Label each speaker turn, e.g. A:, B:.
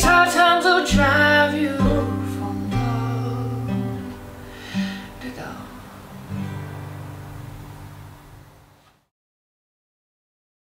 A: these hard times will try